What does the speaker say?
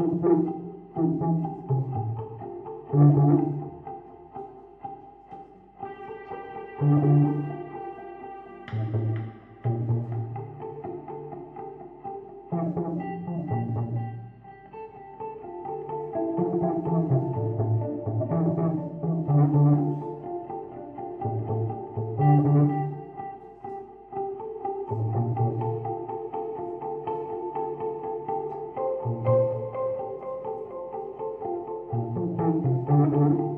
Thank you. Música